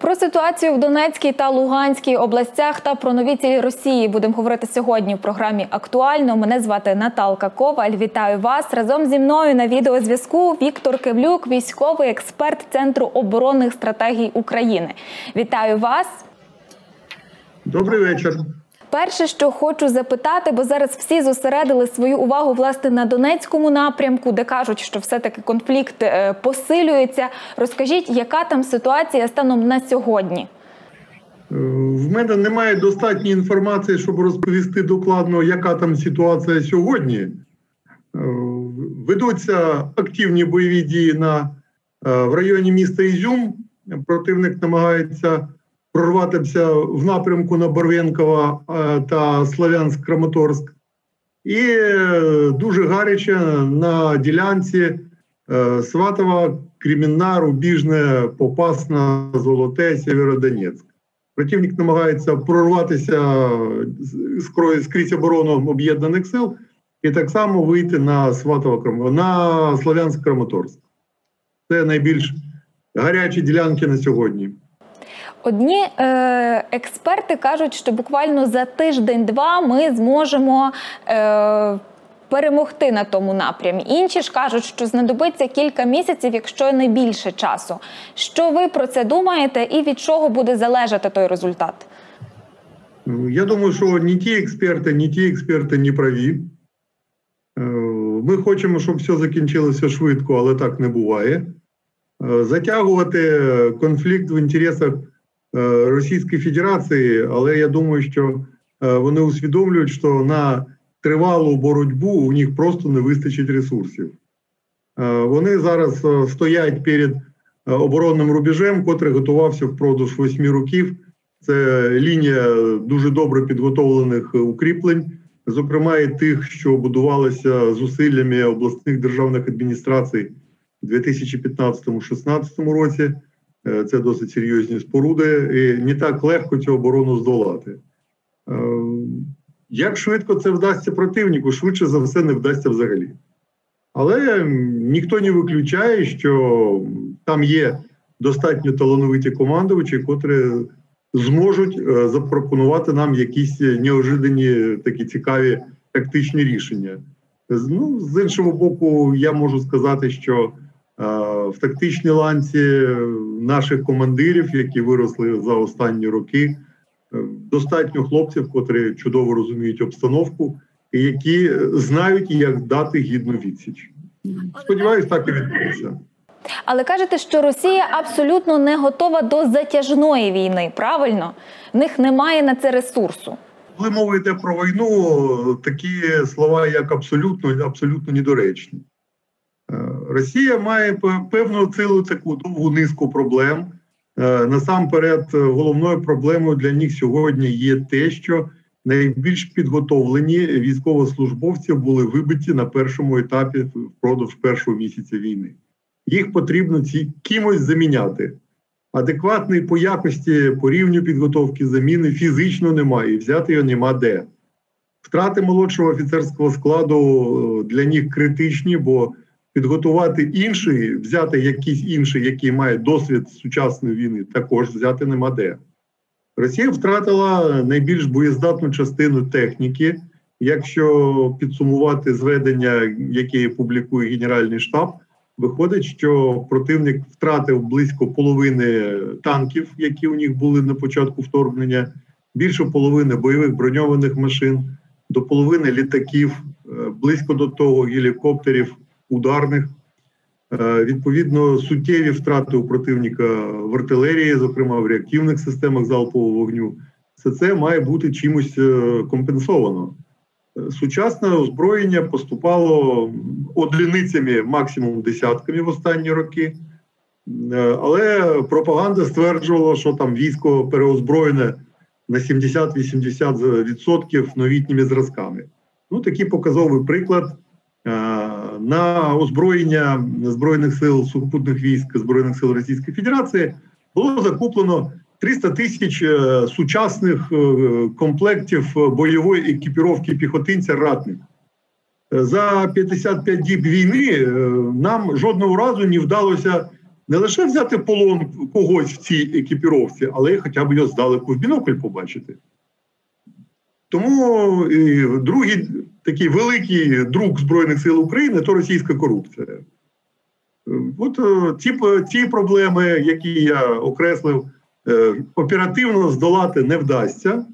Про ситуацію в Донецькій та Луганській областях та про нові цілі Росії будемо говорити сьогодні в програмі Актуально. Мене звати Наталка Коваль. Вітаю вас разом зі мною на відеозв'язку. Віктор Кивлюк, військовий експерт Центру оборонних стратегій України. Вітаю вас. Добрий вечір. Перше, що хочу запитати, бо зараз всі зосередили свою увагу власне на Донецькому напрямку, де кажуть, що все-таки конфлікт е, посилюється. Розкажіть, яка там ситуація станом на сьогодні? Е, в мене немає достатньої інформації, щоб розповісти докладно, яка там ситуація сьогодні. Е, ведуться активні бойові дії на, в районі міста Ізюм. Противник намагається прорватися в напрямку на Борвенкова е, та Славянськ-Краматорськ. І е, дуже гаряче на ділянці е, Сватова, Кремінна, Рубіжне, Попасна, Золоте, Сєвєродонецьк. Противник намагається прорватися скрізь оборону об'єднаних сил і так само вийти на Сватово на Славянськ-Краматорськ. Це найбільш гарячі ділянки на сьогодні. Одні е, експерти кажуть, що буквально за тиждень-два ми зможемо е, перемогти на тому напрямі. Інші ж кажуть, що знадобиться кілька місяців, якщо не більше часу. Що ви про це думаєте, і від чого буде залежати той результат? Я думаю, що ні ті експерти, ні ті експерти не праві. Е, ми хочемо, щоб все закінчилося швидко, але так не буває. Е, затягувати конфлікт в інтересах Е, Російської Федерації, але я думаю, що е, вони усвідомлюють, що на тривалу боротьбу у них просто не вистачить ресурсів. Вони зараз стоять перед оборонним рубежем, котрий готувався впродовж восьми років. Це лінія дуже добре підготовлених укріплень, зокрема і тих, що будувалися зусиллями обласних державних адміністрацій у 2015-2016 році. Е, це досить серйозні споруди, і не так легко цю оборону здолати. Е, як швидко це вдасться противнику, швидше за все не вдасться взагалі. Але ніхто не виключає, що там є достатньо талановиті командувачі, котрі зможуть е, запропонувати нам якісь неожидані такі цікаві тактичні рішення. Ну, З іншого боку, я можу сказати, що в тактичній ланці наших командирів, які виросли за останні роки. Е, достатньо хлопців, котрі чудово розуміють обстановку, і які знають, як дати гідну відсіч. Сподіваюсь, так і відбудеться. Але кажете, що Росія абсолютно не готова до затяжної війни. Правильно, в них немає на це ресурсу. Коли мова йде про війну, такі слова як абсолютно абсолютно недоречні. Е, Росія має певну цілу таку довгу низку проблем. Е, насамперед, е, головною проблемою для них сьогодні є те, що найбільш підготовлені військовослужбовці були вибиті на першому етапі впродовж першого місяця війни. Їх потрібно ці кимось заміняти. Адекватний по якості по рівню підготовки заміни фізично немає і взяти його нема де. Втрати молодшого офіцерського складу для них критичні, бо підготувати інший, взяти якийсь інший, який має досвід сучасної війни, також взяти нема де. Росія втратила найбільш боєздатну частину техніки. Якщо підсумувати зведення, яке публікує Генеральний штаб, виходить, що противник втратив близько половини танків, які у них були на початку вторгнення, більше половини бойових броньованих машин, до половини літаків, е, близько до того гелікоптерів ударних. Е, відповідно, суттєві втрати у противника в артилерії, зокрема в реактивних системах залпового вогню, все це має бути чимось е, компенсовано. Е, сучасне озброєння поступало одиницями, максимум десятками в останні роки, але пропаганда стверджувала, що там військо переозброєне на 70-80% новітніми зразками. Ну, такий показовий приклад на озброєння збройних сил сухопутних військ збройних сил Російської Федерації було закуплено 300 тисяч е, сучасних е, комплектів бойової екіпіровки піхотинця ратних. За 55 діб війни е, нам жодного разу не вдалося не лише взяти полон когось в цій екіпіровці, але й хоча б його здалеку в бінокль побачити. Тому і другий такий великий друг Збройних сил України то російська корупція. От е, ці, ці проблеми, які я окреслив, е, оперативно здолати не вдасться.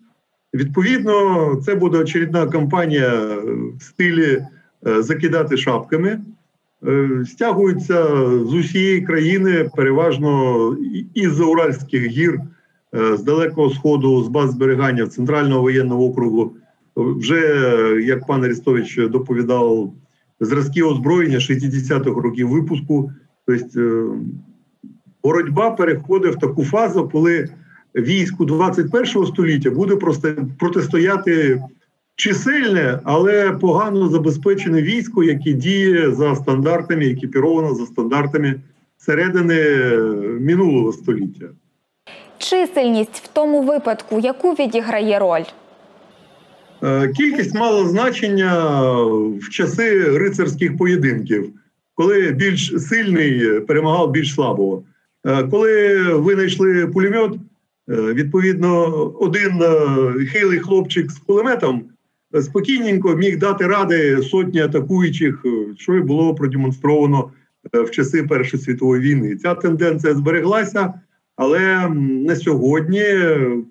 Відповідно, це буде очередна кампанія в стилі е, закидати шапками. Стягуються з усієї країни, переважно із Уральських гір, з Далекого Сходу, з баз зберігання Центрального воєнного округу. Вже як пан Арістович доповідав, зразки озброєння 60-х років випуску. Тобто боротьба переходить в таку фазу, коли війську 21 століття буде протистояти чисельне, але погано забезпечене військо, яке діє за стандартами, екіпіровано за стандартами середини минулого століття. Чисельність в тому випадку, яку відіграє роль? Е, кількість мала значення в часи рицарських поєдинків, коли більш сильний перемагав більш слабого. Е, коли винайшли пулемет, е, відповідно, один хилий хлопчик з кулеметом спокійненько міг дати ради сотні атакуючих, що й було продемонстровано в часи Першої світової війни. Ця тенденція збереглася, але на сьогодні,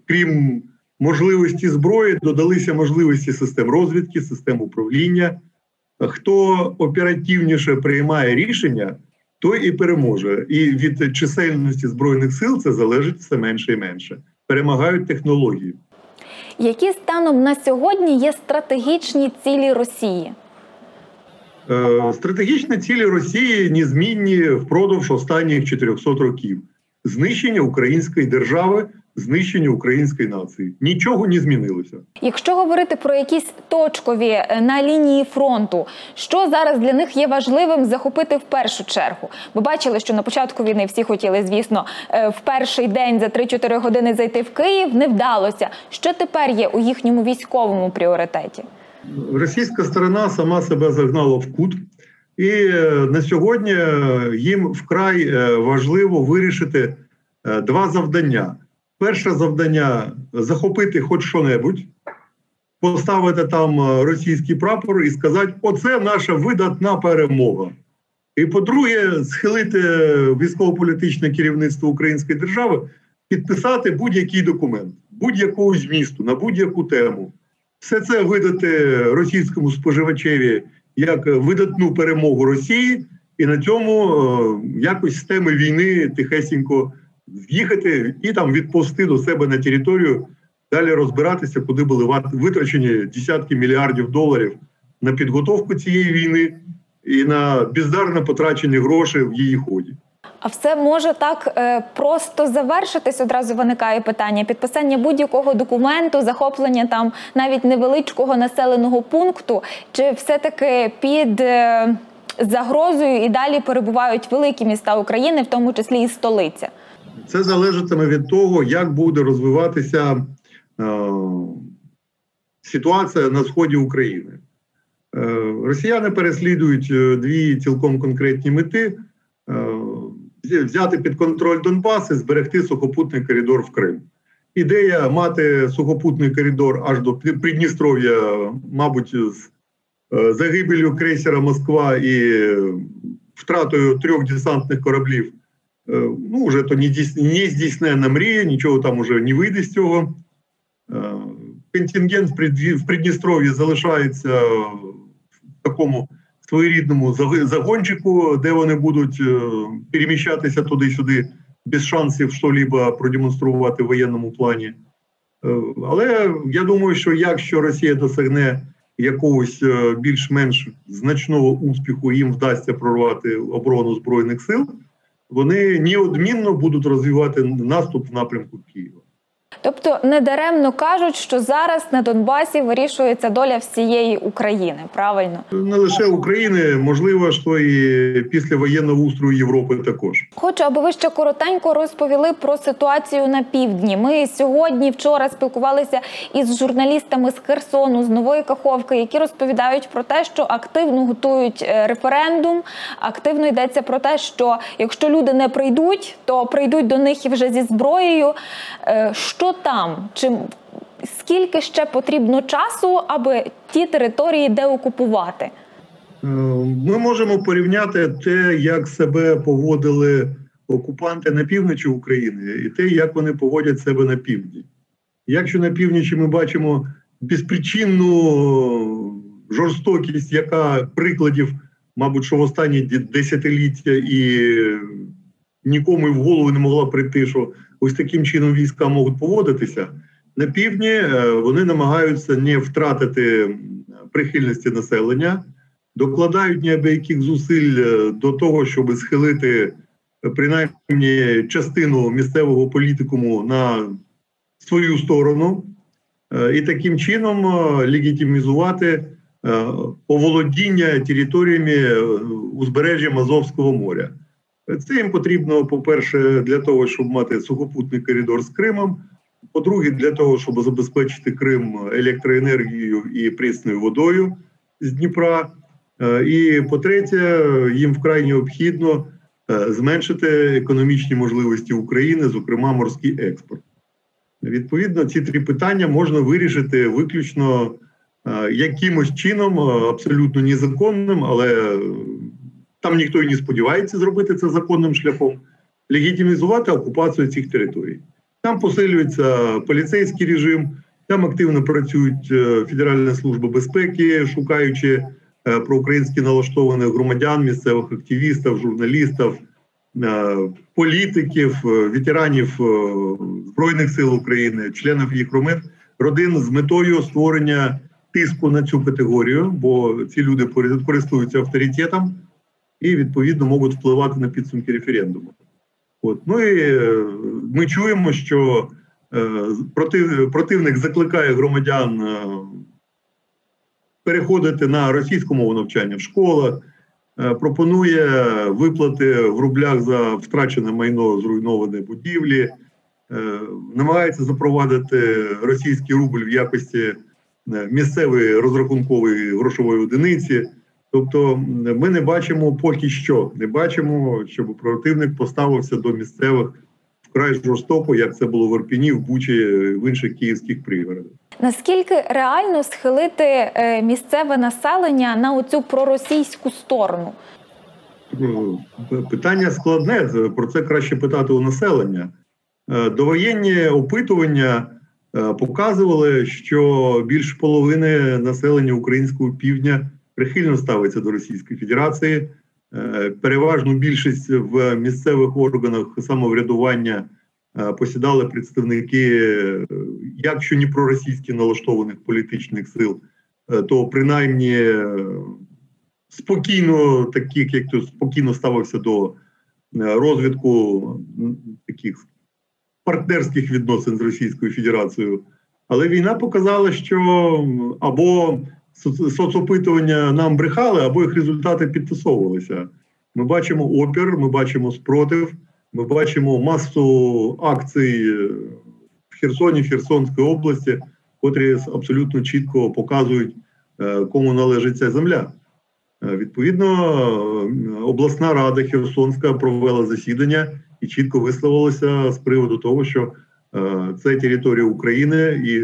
крім можливості зброї, додалися можливості систем розвідки, систем управління. Хто оперативніше приймає рішення, той і переможе. І від чисельності збройних сил це залежить все менше і менше. Перемагають технології. Які станом на сьогодні є стратегічні цілі Росії? Е, стратегічні цілі Росії незмінні впродовж останніх 400 років: знищення української держави знищення української нації. Нічого не змінилося. Якщо говорити про якісь точкові е, на лінії фронту, що зараз для них є важливим захопити в першу чергу? Ми бачили, що на початку війни всі хотіли, звісно, е, в перший день за 3-4 години зайти в Київ. Не вдалося. Що тепер є у їхньому військовому пріоритеті? Російська сторона сама себе загнала в кут. І е, на сьогодні їм вкрай важливо вирішити два завдання: Перше завдання захопити хоч що-небудь, поставити там е, російський прапор і сказати, оце наша видатна перемога. І по-друге, схилити військово-політичне керівництво Української держави, підписати будь-який документ, будь-якого змісту, на будь-яку тему. Все це видати російському споживачеві як видатну перемогу Росії, і на цьому е, якось з теми війни тихесенько в'їхати і там відпусти до себе на територію, далі розбиратися, куди були витрачені десятки мільярдів доларів на підготовку цієї війни і на бездарно потрачені гроші в її ході. А все може так е, просто завершитись. Одразу виникає питання: підписання будь-якого документу, захоплення там навіть невеличкого населеного пункту, чи все-таки під е, загрозою і далі перебувають великі міста України, в тому числі і столиця. Це залежатиме від того, як буде розвиватися е, ситуація на сході України. Е, Росіяни переслідують е, дві цілком конкретні мети: взяти під контроль Донбас і зберегти сухопутний коридор в Крим. Ідея мати сухопутний коридор аж до Придністров'я, мабуть, з е, загибелью крейсера Москва і втратою трьох десантних кораблів. Е, ну, вже то не здійснена мрія, нічого там уже не вийде з цього. Е, контингент в Придністров'ї залишається в такому своєрідному загончику, де вони будуть е, переміщатися туди-сюди без шансів що-либо продемонструвати в воєнному плані. Але я думаю, що якщо Росія досягне якогось більш-менш значного успіху, їм вдасться прорвати оборону Збройних сил вони неодмінно будуть розвивати наступ в напрямку Києва. Тобто недаремно кажуть, що зараз на Донбасі вирішується доля всієї України. Правильно, Не лише України, можливо, що і після воєнного устрою Європи також. хочу, аби ви ще коротенько розповіли про ситуацію на півдні. Ми сьогодні, вчора спілкувалися із журналістами з Херсону, з Нової Каховки, які розповідають про те, що активно готують е, референдум. Активно йдеться про те, що якщо люди не прийдуть, то прийдуть до них і вже зі зброєю. Е, Що там? Чи скільки ще потрібно часу, аби ті території деокупувати? Е, Ми можемо порівняти те, як себе поводили окупанти на півночі України, і те, як вони поводять себе на півдні. Якщо на півночі ми бачимо безпричинну жорстокість, яка прикладів, мабуть, що в останні десятиліття і нікому й в голову не могла прийти, що ось таким чином війська можуть поводитися. На півдні е, вони намагаються не втратити прихильності населення, докладають неабияких зусиль е, до того, щоб схилити е, принаймні частину місцевого політикуму на свою сторону, і таким чином легітимізувати оволодіння територіями узбережжя Азовського моря. Це їм потрібно, по-перше, для того, щоб мати сухопутний коридор з Кримом. По-друге, для того, щоб забезпечити Крим електроенергією і прісною водою з Дніпра. Е, І по-третє, їм вкрай необхідно е, зменшити економічні можливості України, зокрема морський експорт. Відповідно, ці три питання можна вирішити виключно е, якимось чином, абсолютно незаконним, але там ніхто і не сподівається зробити це законним шляхом, легітимізувати окупацію цих територій. Там посилюється поліцейський режим, там активно працюють е, Федеральна служба безпеки, шукаючи е, проукраїнськи налаштованих громадян, місцевих активістів, журналістів, е, політиків, ветеранів Збройних сил України, членів їх родин з метою створення тиску на цю категорію, бо ці люди користуються авторитетом і відповідно можуть впливати на підсумки референдуму. От. Ну і е, ми чуємо, що е, против, противник закликає громадян е, переходити на російську мову навчання в школах, пропонує виплати в рублях за втрачене майно зруйнованої будівлі, намагається запровадити російський рубль в якості місцевої розрахункової грошової одиниці. Тобто ми не бачимо поки що, не бачимо, щоб противник поставився до місцевих вкрай жорстоко, як це було в Орпіні, в Бучі, в інших київських пригородах. Наскільки реально схилити е, місцеве населення на оцю проросійську сторону? Ну, Питання складне. Про це краще питати у населення. Е, Довоєнні опитування е, показували, що більш половини населення українського півдня прихильно ставиться до Російської Федерації. Е, Переважну більшість в місцевих органах самоврядування е, посідали представники, е, якщо не проросійськи налаштованих політичних сил, то принаймні спокійно, таких як то спокійно ставився до розвитку таких партнерських відносин з Російською Федерацією. Але війна показала, що або соцопитування нам брехали, або їх результати підтасовувалися. Ми бачимо опір, ми бачимо спротив, ми бачимо масу акцій е, в Херсоні, в Херсонській області, котрі абсолютно чітко показують, е, кому належить ця земля. Е, Відповідно, обласна рада Херсонська провела засідання і чітко висловилася з приводу того, що це територія України, і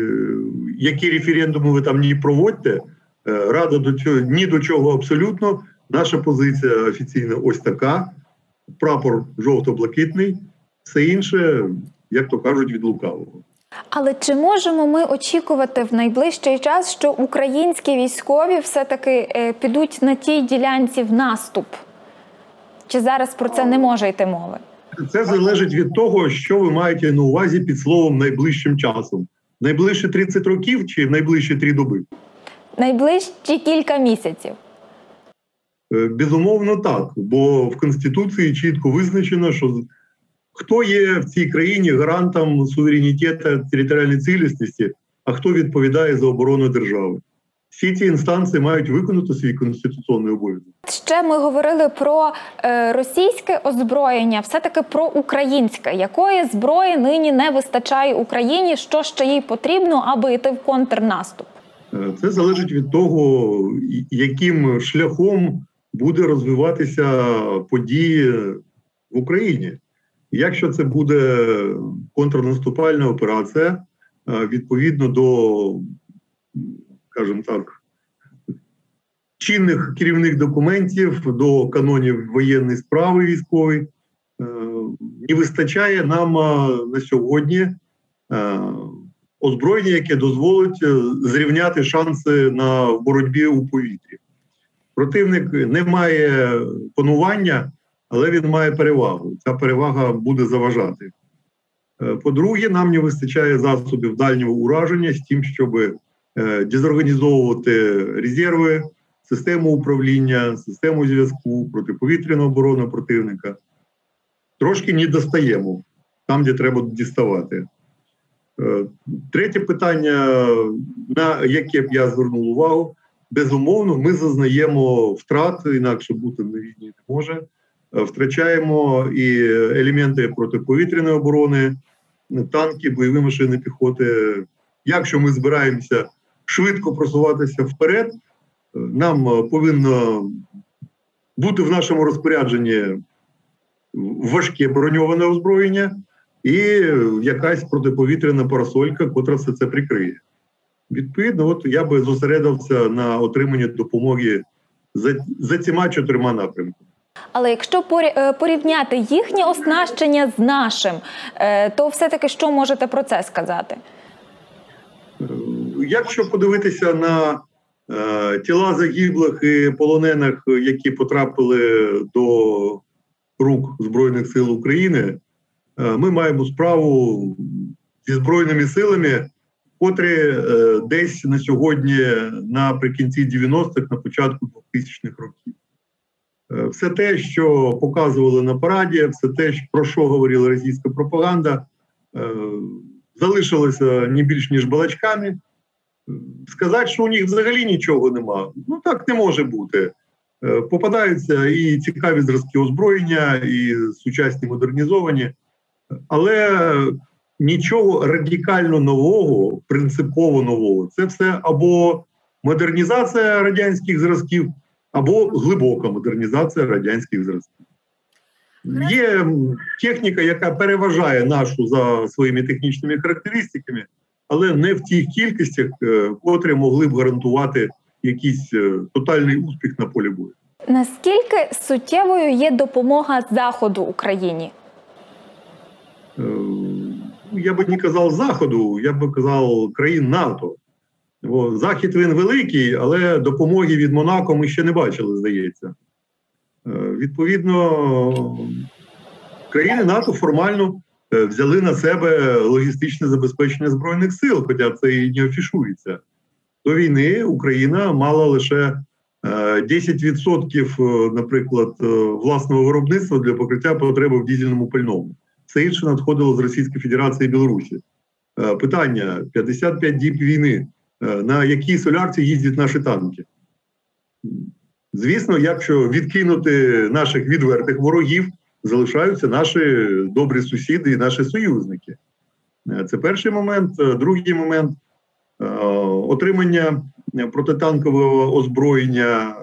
які референдуми ви там не проводьте, рада до цього ні до чого абсолютно. Наша позиція офіційна ось така: прапор жовто-блакитний, все інше, як то кажуть, від лукавого. Але чи можемо ми очікувати в найближчий час, що українські військові все-таки е, підуть на тій ділянці в наступ? Чи зараз про це не може йти мови? Це залежить від того, що ви маєте на увазі під словом найближчим часом. Найближчі 30 років чи найближчі 3 доби? Найближчі кілька місяців. Е, Безумовно, так. Бо в Конституції чітко визначено, що хто є в цій країні гарантом суверенітету територіальної цілісності, а хто відповідає за оборону держави. Всі ці інстанції мають виконати свій конституційний обов'язок. Ще ми говорили про е, російське озброєння, все таки про українське. Якої зброї нині не вистачає Україні? Що ще їй потрібно, аби йти в контрнаступ? Е, це залежить від того, яким шляхом буде розвиватися події в Україні. Якщо це буде контрнаступальна операція, е, відповідно до, скажімо так, чинних керівних документів, до канонів воєнної справи військової, е, не вистачає нам на сьогодні озброєння, яке дозволить е, зрівняти шанси на боротьбі у повітрі. Противник не має панування, але він має перевагу. Ця перевага буде заважати. Е, по-друге, нам не вистачає засобів дальнього ураження з тим, щоб е, дезорганізовувати резерви, систему управління, систему зв'язку, протиповітряну оборону противника. Трошки не достаємо там, де треба діставати. Е, третє питання, на яке б я звернув увагу, безумовно, ми зазнаємо втрат, інакше бути на війні не може. Е, втрачаємо і елементи протиповітряної оборони, танки, бойові машини піхоти. Якщо ми збираємося швидко просуватися вперед, е, нам повинно бути в нашому розпорядженні важке броньоване озброєння і якась протиповітряна парасолька, котра все це прикриє. Відповідно, от я би зосередився на отриманні допомоги за, за цими чотирма напрямками. Але якщо е, порівняти їхнє оснащення з нашим, е, то все-таки що можете про це сказати? Е, якщо подивитися на е, тіла загиблих і полонених, які потрапили до рук Збройних сил України, ми маємо справу зі збройними силами, котрі е, десь на сьогодні, наприкінці 90-х, на початку 2000-х років. Е, все те, що показували на параді, все те, про що говорила російська пропаганда, залишилося не більш ніж балачками. Сказати, що у них взагалі нічого нема, ну так не може бути. Попадаються і цікаві зразки озброєння, і сучасні модернізовані але нічого радикально нового, принципово нового. Це все або модернізація радянських зразків, або глибока модернізація радянських зразків. Є техніка, яка переважає нашу за своїми технічними характеристиками, але не в тих кількостях, е, котрі могли б гарантувати якийсь е, тотальний успіх на полі бою. Наскільки суттєвою є допомога Заходу Україні? Е, я би не казав Заходу, я би казав країн НАТО. Бо Захід він великий, але допомоги від Монако ми ще не бачили, здається. Е, відповідно, країни НАТО формально е, взяли на себе логістичне забезпечення Збройних сил, хоча це і не афішується. До війни Україна мала лише 10%, наприклад, власного виробництва для покриття потреби в дізельному пальному все інше надходило з Російської Федерації і Білорусі. Е, питання: 55 діб війни. Е, на якій солярці їздять наші танки? Звісно, якщо відкинути наших відвертих ворогів, залишаються наші добрі сусіди і наші союзники. Е, це перший момент. Другий момент отримання протитанкового озброєння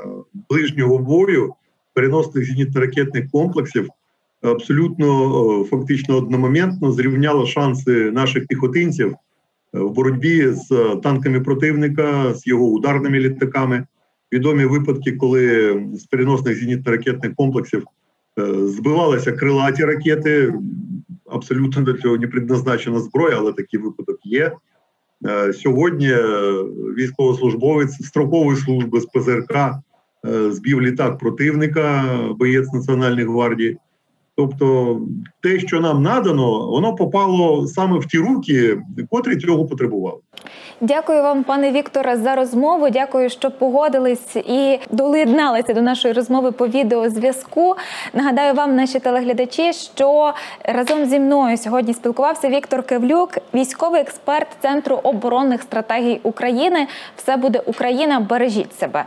ближнього бою, переносних зенітно-ракетних комплексів абсолютно фактично одномоментно зрівняло шанси наших піхотинців е, в боротьбі з е, танками противника, з його ударними літаками. Відомі випадки, коли з переносних зенітно-ракетних комплексів е, збивалися крилаті ракети. Абсолютно до цього не предназначена зброя, але такий випадок є. Сьогодні військовослужбовець строкової служби з ПЗРК збив літак противника, боєць Національної гвардії. Тобто, те, що нам надано, воно попало саме в ті руки, котрі цього потребували. Дякую вам, пане Вікторе, за розмову. Дякую, що погодились і доєдналися до нашої розмови по відеозв'язку. Нагадаю вам, наші телеглядачі, що разом зі мною сьогодні спілкувався Віктор Кевлюк, військовий експерт Центру оборонних стратегій України. Все буде Україна. Бережіть себе.